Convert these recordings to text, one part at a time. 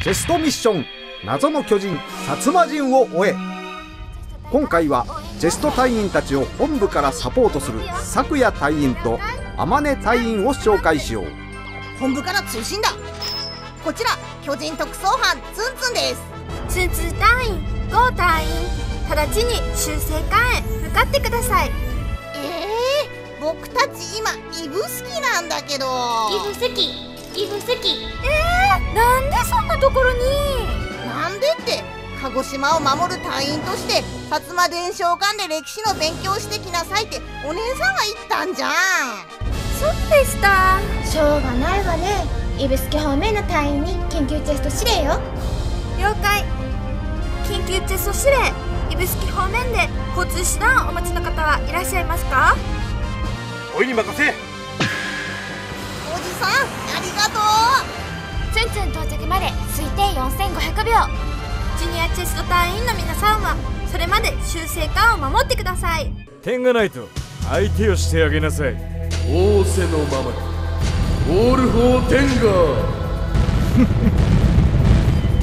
チェストミッション謎の巨人薩摩人を終え。今回はチェスト隊員たちを本部からサポートする昨夜隊員と天音隊員を紹介しよう。本部から通信だ。こちら巨人特捜班ツンツンです。ツンツン隊員ゴー隊員直ちに修正艦へ向かってください。ええー、僕たち今イブスキなんだけど。イブスキイブスキえー、なんでそんなところに？なんでって鹿児島を守る隊員として薩摩伝承館で歴史の勉強してきなさいってお姉さんが言ったんじゃん。そうでした。しょうがないわね。指宿方面の隊員に緊急チェスト指令よ。了解。緊急チェスト指令。指宿方面で交通手段をお持ちの方はいらっしゃいますか？おいに任せ4500秒ジュニアチェスト隊員の皆さんはそれまで修正艦を守ってください。点がないと相手をしてあげなさい。仰せのままにオール・フォー・テンガー。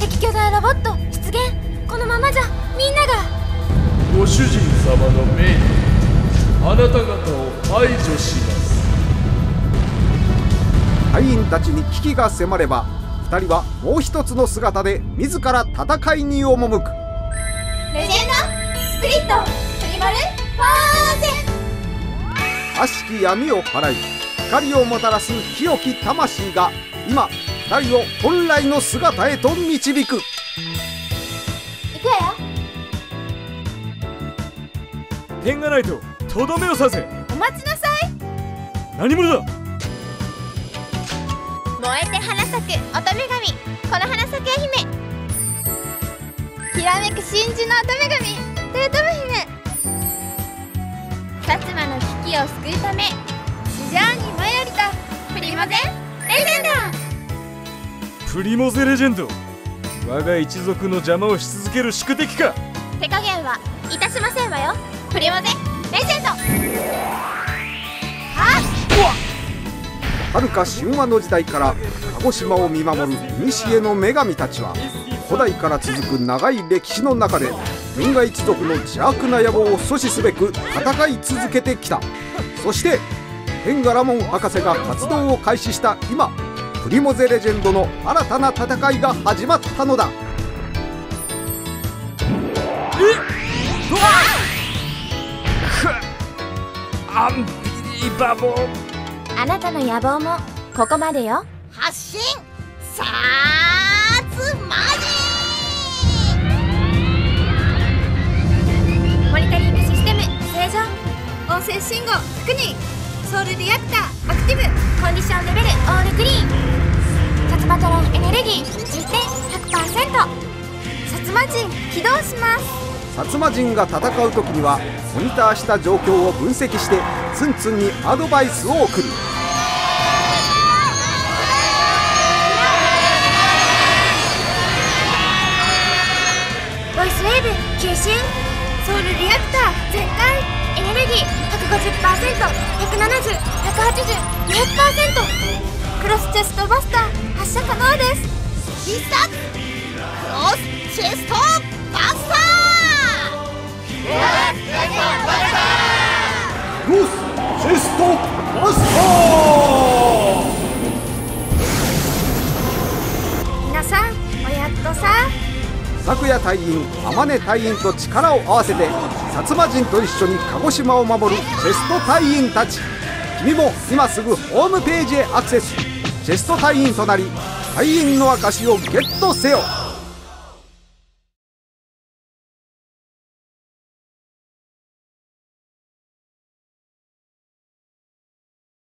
敵巨大ロボット出現。このままじゃみんなが。ご主人様の命にあなた方を排除します。隊員たちに危機が迫れば2人はもう一つの姿で自ら戦いに赴く。レジェンドスプリットプリマルファーゼ悪しき闇を払い光をもたらす清き魂が今2人を本来の姿へと導く。行くわよ。点がないととどめを刺せ。お待ちなさい。何者だ。燃えて花咲く乙女神。この花咲く姫きらめく真珠の乙女神。豊臣姫。薩摩の危機を救うため地上に舞い降りた。プリモゼレジェンド。プリモゼレジェンド。我が一族の邪魔をし続ける宿敵か。手加減はいたしませんわよ。プリモゼレジェンドはるか神話の時代から鹿児島を見守る古の女神たちは古代から続く長い歴史の中で天下一族の邪悪な野望を阻止すべく戦い続けてきた。そして天下ラモン博士が活動を開始した今プリモゼレジェンドの新たな戦いが始まったのだ。えっ！アンビリバボー！あなたの野望もここまでよ。発進さつまモニタリングシステム正常音声信号確認ソウルリアクターアクティブコンディションレベルオールグリーン。サツマトロンエネルギー充填100%薩摩人起動します薩摩人が戦う時にはモニターした状況を分析してツンツンにアドバイスを送る。ボイスウェーブ吸収ソウルリアクター全開エネルギー 150%170%200% クロスチェストバスター発射可能です必殺クロスチェストバスターロスチェストバスター皆さんおやっとさ昨夜隊員天音隊員と力を合わせて薩摩人と一緒に鹿児島を守るチェスト隊員たち。君も今すぐホームページへアクセス。チェスト隊員となり隊員の証をゲットせよ。